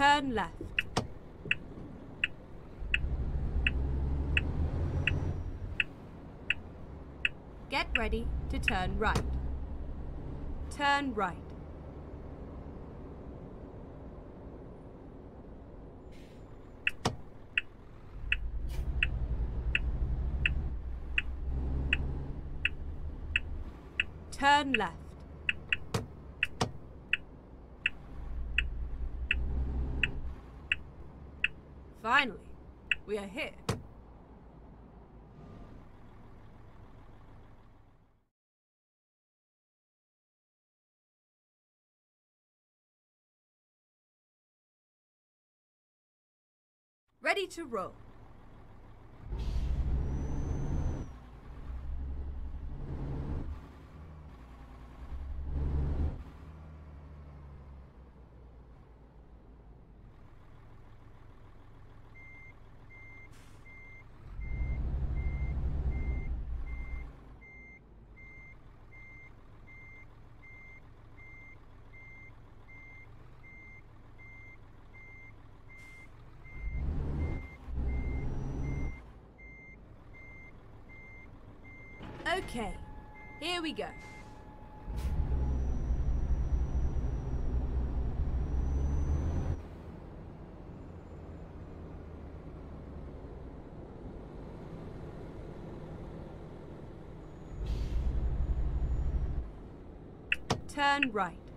Turn left. Get ready to turn right. Turn right. Turn left. Finally, we are here. Ready to roll. Okay, here we go. Turn right.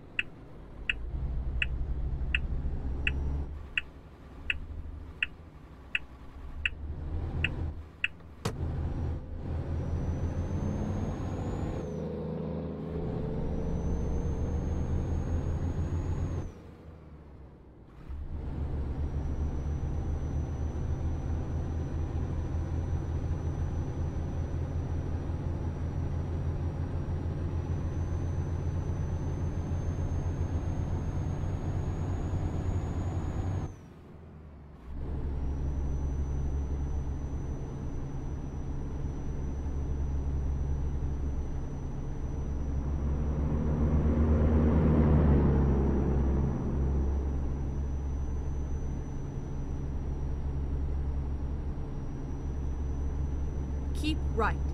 Keep right.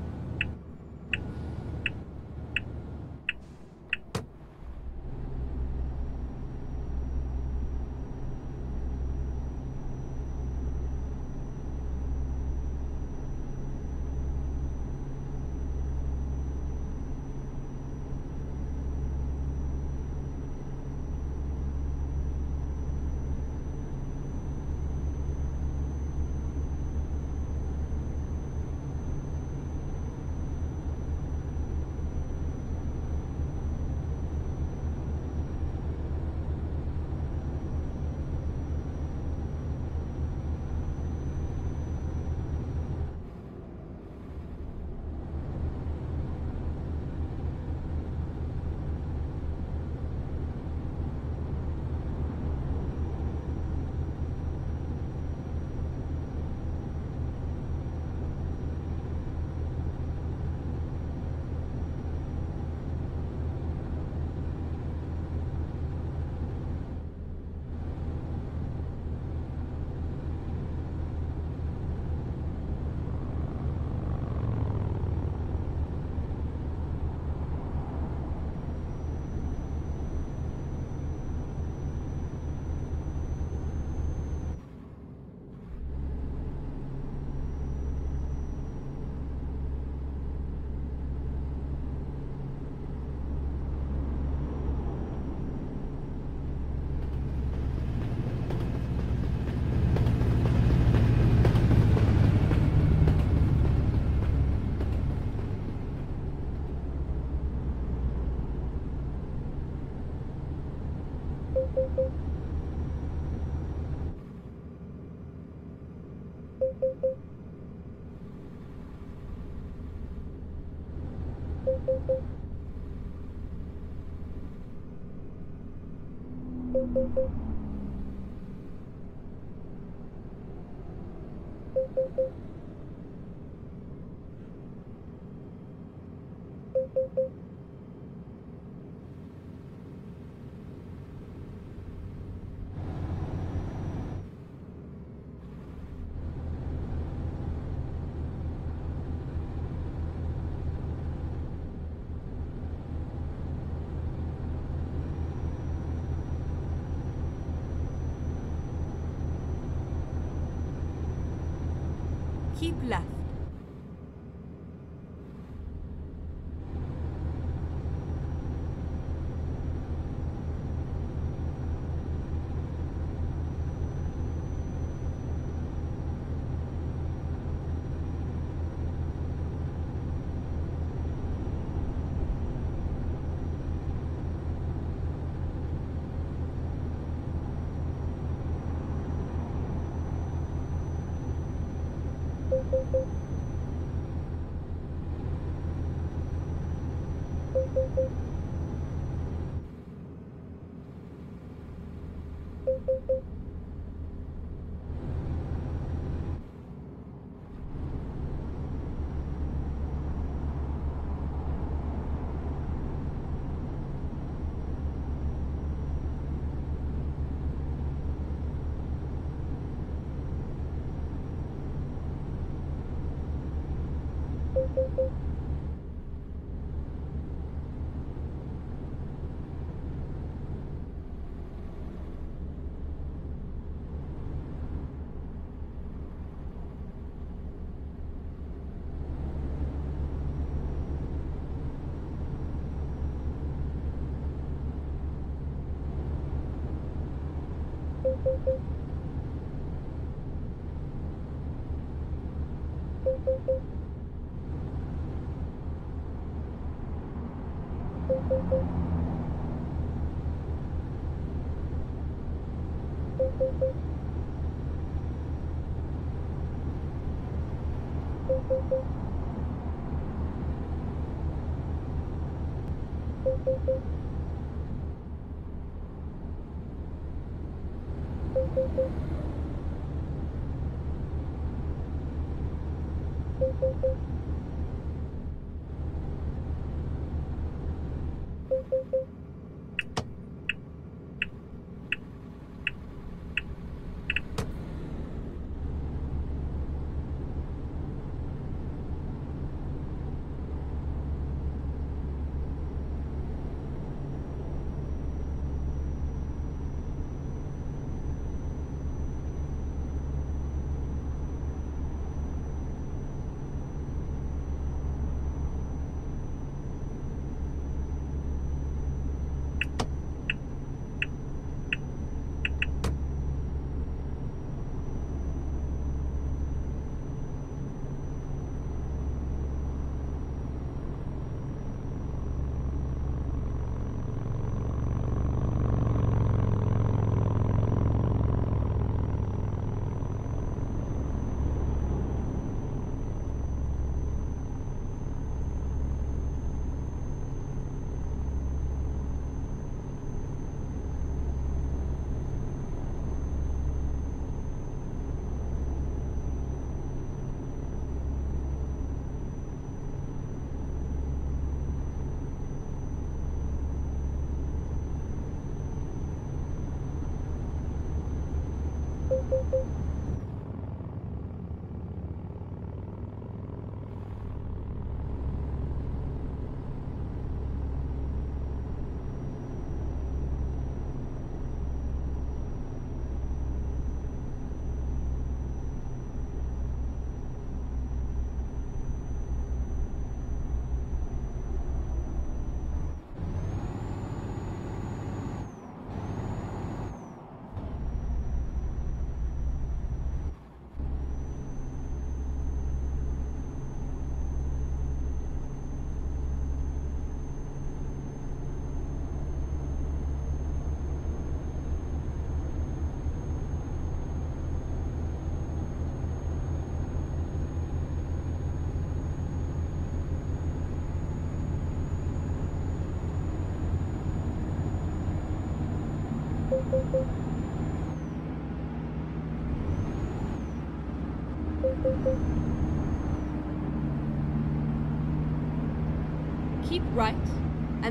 Keep left. Keep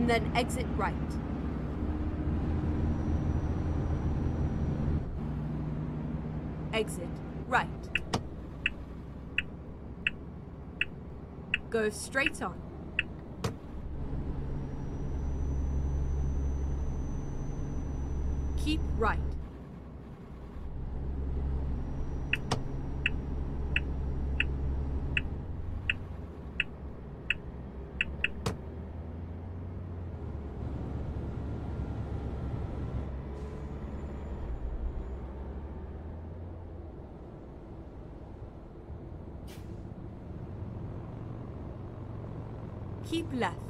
And then exit right. Exit right. Go straight on. Keep right. Keep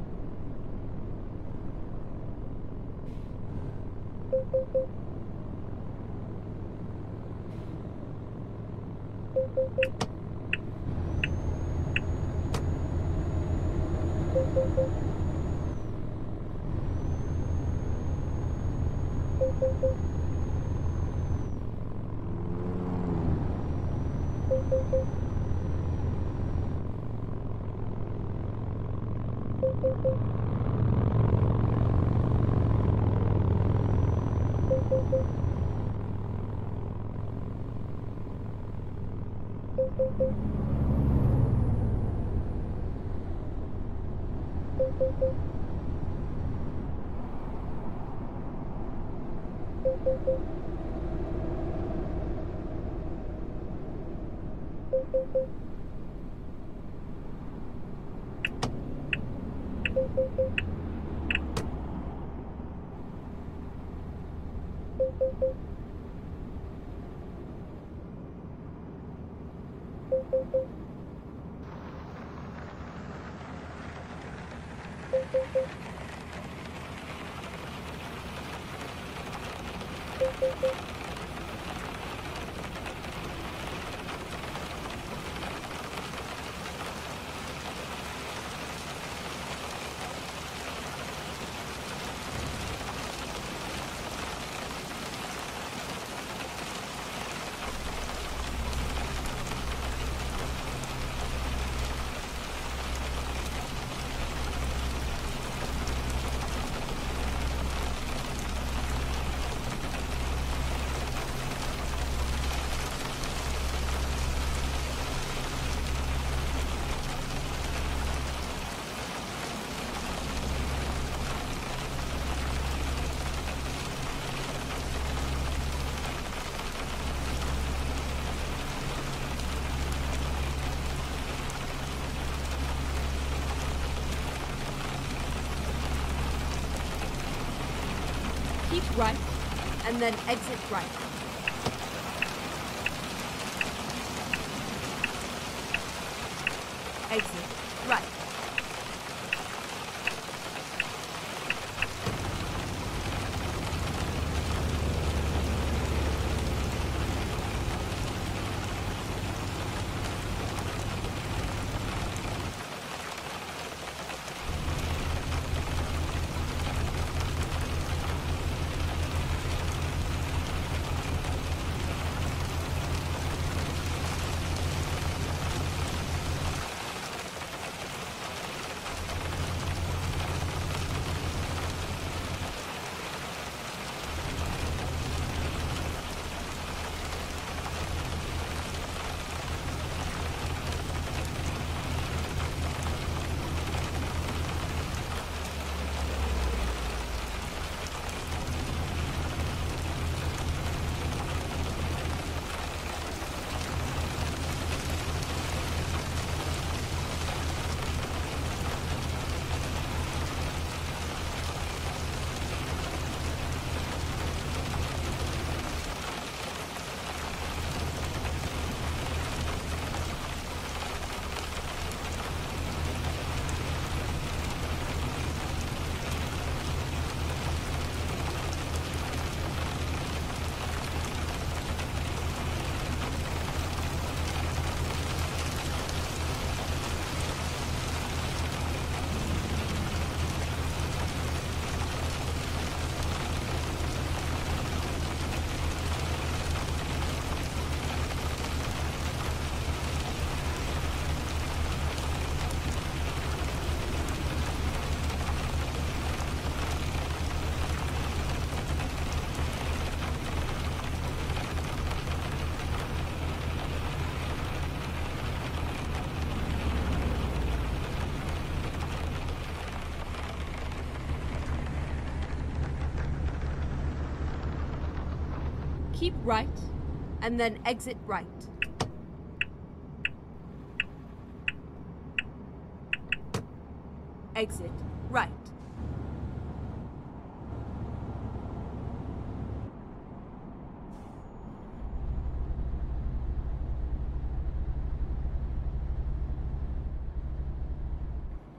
Thank you. Right, and then exit right. Exit Keep right, and then exit right. Exit right.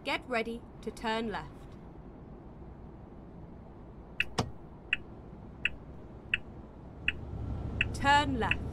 Get ready to turn left. Turn left.